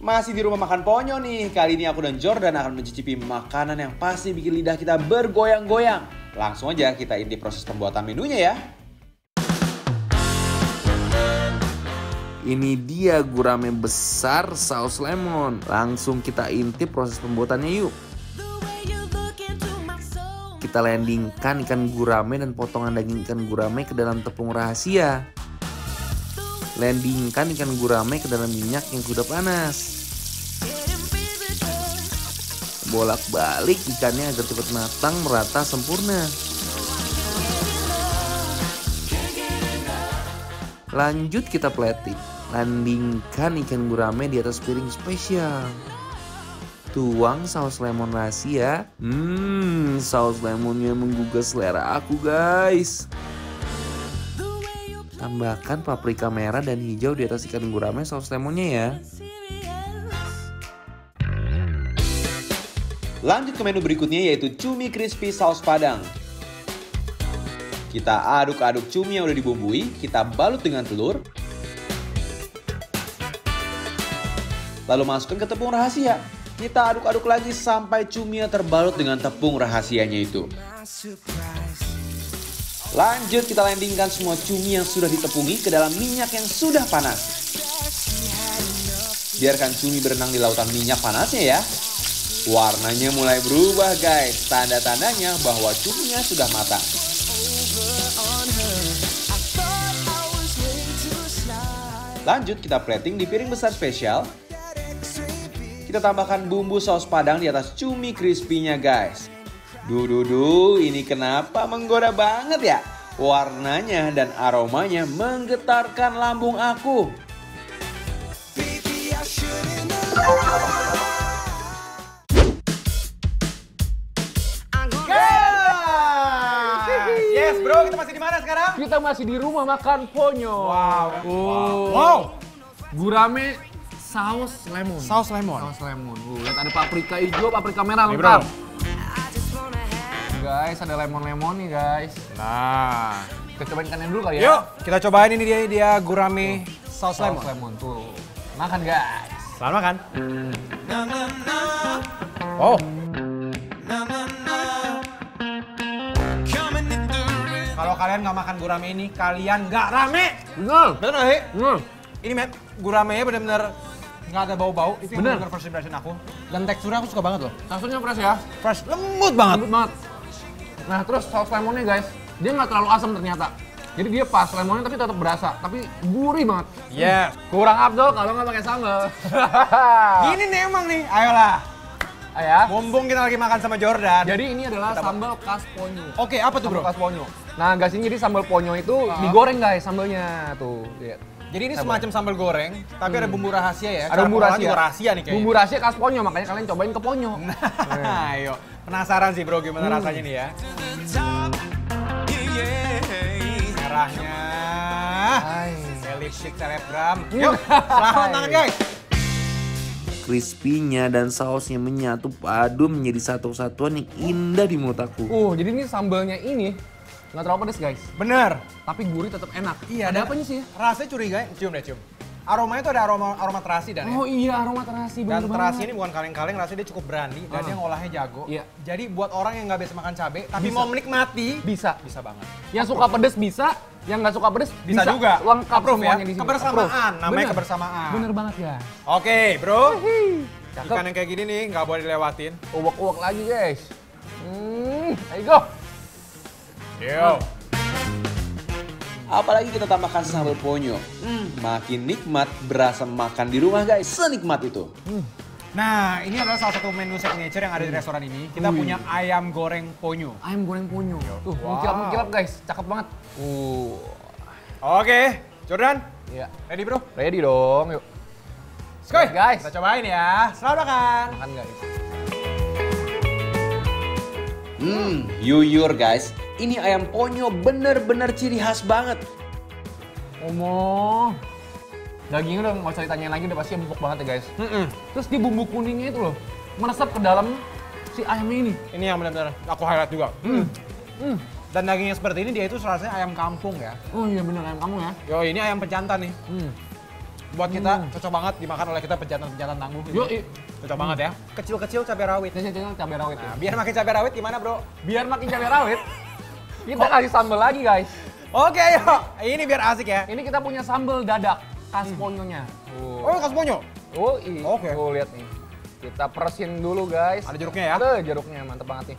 Masih di rumah makan Ponyo nih. Kali ini aku dan Jordan akan mencicipi makanan yang pasti bikin lidah kita bergoyang-goyang. Langsung aja kita intip proses pembuatan menunya ya. Ini dia gurame besar saus lemon. Langsung kita intip proses pembuatannya yuk. Kita landingkan ikan gurame dan potongan daging ikan gurame ke dalam tepung rahasia. Landingkan ikan gurame ke dalam minyak yang sudah panas. Bolak-balik ikannya agar cepat matang merata sempurna. Lanjut kita plating. Landingkan ikan gurame di atas piring spesial. Tuang saus lemon rahasia. Hmm, saus lemonnya menggugah selera aku guys. Tambahkan paprika merah dan hijau di atas ikan gurame saus lemonnya ya. Lanjut ke menu berikutnya yaitu cumi crispy saus padang. Kita aduk-aduk cumi yang udah dibumbui, kita balut dengan telur. Lalu masukkan ke tepung rahasia. Kita aduk-aduk lagi sampai cumi yang terbalut dengan tepung rahasianya itu. Lanjut kita landingkan semua cumi yang sudah ditepungi ke dalam minyak yang sudah panas. Biarkan cumi berenang di lautan minyak panasnya ya. Warnanya mulai berubah guys. Tanda-tandanya bahwa cuminya sudah matang. Lanjut kita plating di piring besar spesial kita tambahkan bumbu saus padang di atas cumi crispy-nya guys. Duh, duh, duh, ini kenapa menggoda banget ya? Warnanya dan aromanya menggetarkan lambung aku. Yes bro, kita masih di mana sekarang? Kita masih di rumah makan Ponyo. Wow. Oh. Wow. Gurame saus lemon. Saus lemon. Saus lemon. Uh, lihat ada paprika hijau, paprika merah Nih, lengkap. bro. Guys, ada lemon-lemon nih guys. Nah. Kita cobain ikannya dulu kali ya. Yuk, kita cobain ini dia dia gurame saus Saus lemon. lemon tuh. Makan guys. Selamat makan. Oh. Kalau kalian nggak makan gurame ini, kalian nggak rame. Bener. Betul nggak sih? Bener. Ini Matt, guramenya bener-bener nggak ada bau-bau. Itu yang Bener. bener first impression aku. Dan teksturnya aku suka banget loh. Sausnya fresh ya. Fresh, lembut banget. Lembut banget. Nah terus saus lemonnya guys, dia nggak terlalu asam ternyata. Jadi dia pas lemonnya tapi tetap berasa, tapi gurih banget. Yes. Kurang Abdul kalau nggak pakai sambal. Gini nih emang nih, ayolah. Ah, ya. Mumpung kita lagi makan sama Jordan. Jadi ini adalah sambal khas ponyo. Oke, apa tuh Sambal bro? khas ponyo. Nah guys ini jadi sambal ponyo itu Ah. digoreng guys sambalnya tuh. Lihat. Jadi ini semacam sambal goreng, tapi ada bumbu rahasia ya. Hmm. Ada bumbu rahasia. juga rahasia nih kayaknya. Bumbu rahasia khas ponyo makanya kalian cobain ke ponyo. Nah, ayo. Penasaran sih bro gimana Hmm. rasanya nih ya. Merahnya. Hai. Lipstick selebgram. Hmm. Yuk, selamat makan guys. Crispy-nya dan sausnya menyatu padu menjadi satu kesatuan yang indah di mulut aku. Uh jadi ini sambalnya ini nggak terlalu pedas guys, Bener. tapi gurih tetap enak. Iya, Ada apanya sih? ya? Rasanya curiga, cium deh cium. Aromanya tuh ada aroma aroma terasi dan ya. Oh iya aroma terasi Dan bener terasi banget. ini bukan kaleng-kaleng, rasanya dia cukup berani dan Ah. dia ngolahnya jago. Iya. Jadi buat orang yang nggak biasa makan cabai tapi Bisa. mau menikmati, bisa. bisa banget. Yang suka pedes bisa, yang nggak suka pedes Bisa, juga. Lengkap Approve ya. semuanya di sini. Kebersamaan, Approve. namanya Bener. kebersamaan. Bener banget ya. Oke, bro. Cakep. Ikan yang kayak gini nih nggak boleh dilewatin. Uwak-uwak lagi guys. Hmm, ayo go. Yo. Apalagi kita tambahkan sambal ponyo. Hmm, makin nikmat berasa makan di rumah guys. Senikmat itu. Nah, ini adalah salah satu menu signature yang ada di restoran ini. Kita punya ayam goreng ponyo. Ayam goreng ponyo. Tuh, Wow. mengkilap-mengkilap guys. Cakep banget. Uh. Oke, Jordan, Iya. ready bro? Ready dong, yuk. Skoy, Guys. Kita cobain ya. Selamat makan. Makan guys. Hmm, yuyur guys. Ini ayam ponyo bener-bener ciri khas banget. Omo. Dagingnya udah nggak usah ditanyain lagi, udah pasti empuk banget ya guys. Mm-mm. Terus di bumbu kuningnya itu loh, meresap ke dalam si ayamnya ini. Ini yang benar-benar aku highlight juga. Hmm. Hmm. Dan dagingnya seperti ini dia itu rasanya ayam kampung ya. Oh iya bener ayam kamu ya. Yo, ini ayam pejantan nih. Hmm. buat kita cocok banget dimakan oleh kita pejantan-pejantan tangguh. Yo, i. Cocok banget ya. Kecil-kecil cabai rawit. Channel cabai rawit ya. Nah, biar makin cabai rawit gimana, Bro? Biar makin cabai rawit, kita kasih sambal lagi guys. Oke, ayo. Ini biar asik ya. Ini kita punya sambal dadak khas ponyonya. Oh, kasponyo. Oh, iya. Oke. Tuh lihat nih. Kita persin dulu guys. Ada jeruknya ya. Ada jeruknya, mantep banget nih.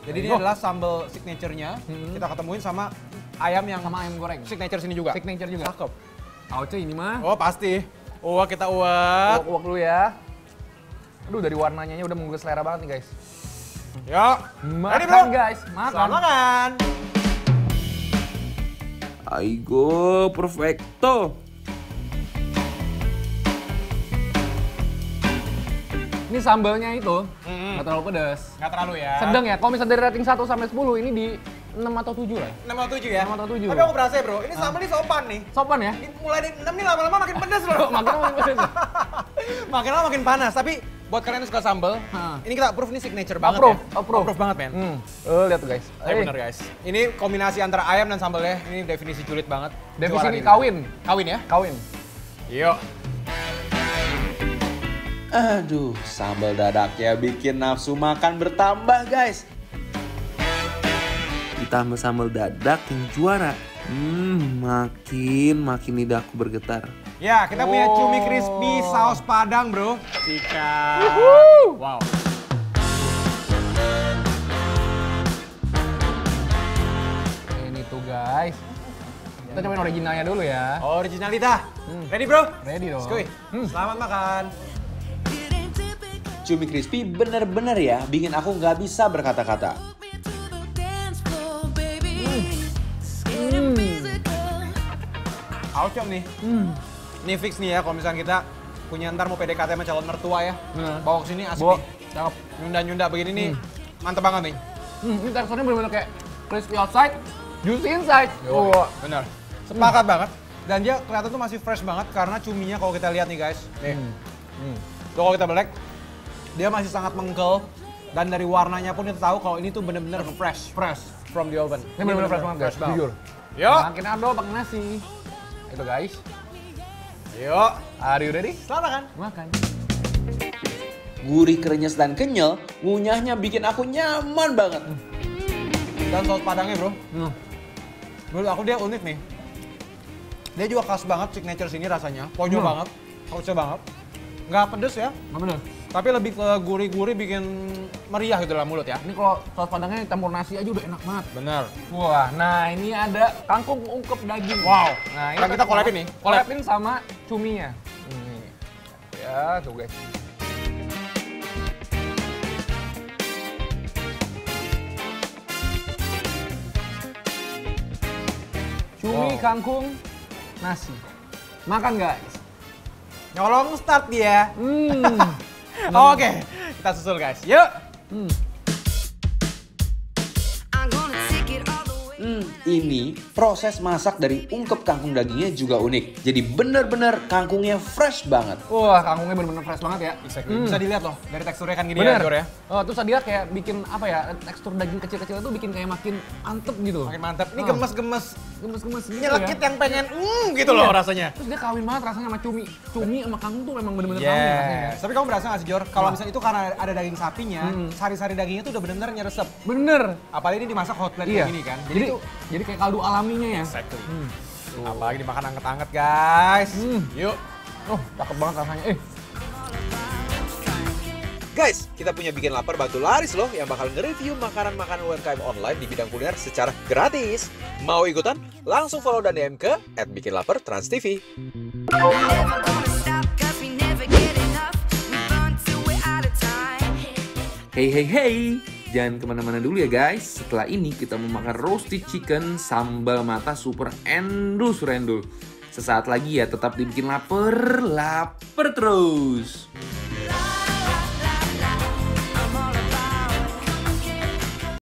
Jadi ini Oh. adalah sambal signature-nya. Hmm. Kita ketemuin sama ayam yang Sama ayam goreng. signature sini juga. Signature juga. Cakep. Auce ini mah. Oh, pasti. Uwak kita uwak. Uwak-uwak dulu ya. Aduh dari warnanya udah menggugah selera banget nih guys. Yuk. Makan Ready, bro? guys, makan. Selamat makan. Aigo, perfecto. Ini sambalnya itu nggak terlalu pedas. Nggak terlalu ya. Sedang ya, kalau misalnya dari rating 1 sampai 10 ini di 6 atau 7 lah. 6 atau 7 ya? 6 atau 7. Tapi aku berasa ya bro, ini sambal ini sopan nih. Sopan ya? Ini mulai dari 6 nih lama-lama makin pedas loh. Makin makin pedas. makin lama makin panas. Tapi buat kalian yang suka sambal, Hah. ini kita approve nih signature banget Approve, ya. approve. banget men. Hmm. Eh, lihat tuh guys. Ayo Eh, bener guys. Ini kombinasi antara ayam dan sambalnya, ini definisi julid banget. Definisi ini kawin. Kawin ya? Kawin. Yuk. Aduh, sambal dadaknya bikin nafsu makan bertambah guys. Ditambah sambal dadak yang juara. Hmm, makin makin lidahku bergetar. Ya, kita punya Oh. cumi crispy saus padang bro. Sikat. Wow. Ini tuh guys. Kita cobain originalnya dulu ya. Originalita. Hmm. Ready bro? Ready dong. Skuy. Hmm. Selamat makan. Cumi crispy bener-bener ya bikin aku nggak bisa berkata-kata. Aucom nih. Hmm. Ini fix nih ya kalau misalnya kita punya ntar mau PDKT sama calon mertua ya. Bener. Bawa ke sini asik Bawa. nih. Cakep. Nyunda-nyunda begini nih. Mantep banget nih. Hmm, ini teksturnya bener-bener kayak crispy outside, juicy inside. Wah. Bener. Sepakat banget. Dan dia kelihatan tuh masih fresh banget karena cuminya kalau kita lihat nih guys. Nih. Hmm. Tuh kalau kita belek, dia masih sangat mengkel. Dan dari warnanya pun kita tahu kalau ini tuh bener-bener fresh. Fresh. From the oven. Ini bener-bener fresh banget guys, jujur. Yuk. Makin ado pakai nasi. Itu guys. Yuk. Are you ready? Selamat kan? Makan. Gurih, krenyes, dan kenyal, ngunyahnya bikin aku nyaman banget. Dan saus padangnya bro. Hmm. Menurut aku dia unik nih. Dia juga khas banget signature sini rasanya. Ponyo Hmm. banget. Sausnya banget. Nggak pedes ya. Nggak bener. Tapi lebih ke gurih-gurih bikin meriah gitu dalam mulut ya. Ini kalau saus padangnya campur nasi aja udah enak banget. Bener. Wah, nah ini ada kangkung ungkep daging. Wow. Nah, Kan kita collabin nih, collab. Collabin sama cuminya. Ini. Ya, tuh guys. Cumi, Wow. kangkung, nasi. Makan guys. Nyolong start dia. Hmm. Oke, kita susul guys. Yuk. Hmm, ini proses masak dari ungkep kangkung dagingnya juga unik. Jadi bener-bener kangkungnya fresh banget. Wah, kangkungnya bener-bener fresh banget ya. Exactly. Bisa dilihat loh dari teksturnya kan gini Bener. ya, Jor ya. Oh, terus dia kayak bikin apa ya? Tekstur daging kecil-kecil itu bikin kayak makin antep gitu. Makin mantap. Ini Ah. gemes-gemes gemes-gemes gitu nyelekit ya. yang pengen mm gitu loh Iya. rasanya. Terus dia kawin banget rasanya sama cumi. Cumi sama kangkung tuh memang bener-bener kawin rasanya. Tapi kamu berasa gak sih Jor? Kalau misalnya itu karena ada daging sapinya, Hmm. sari-sari dagingnya tuh udah bener-bener nyeresep. Bener. Apalagi ini dimasak hot plate Iya. kayak gini kan. Jadi, tuh jadi kayak kaldu alaminya ya. exactly. Hmm. Apalagi dimakan anget-anget guys. Hmm. Yuk. Oh, cakep banget rasanya. Eh, Guys, kita punya Bikin Lapar Bantu Laris loh yang bakal nge-review makanan-makanan UMKM online di bidang kuliner secara gratis. Mau ikutan? Langsung follow dan DM ke @bikinlaper_trans_tv. Hey hey hey, jangan ke mana-mana dulu ya guys. Setelah ini kita mau makan roasted chicken sambal mata super endul surendul. Sesaat lagi ya tetap dibikin lapar, lapar terus.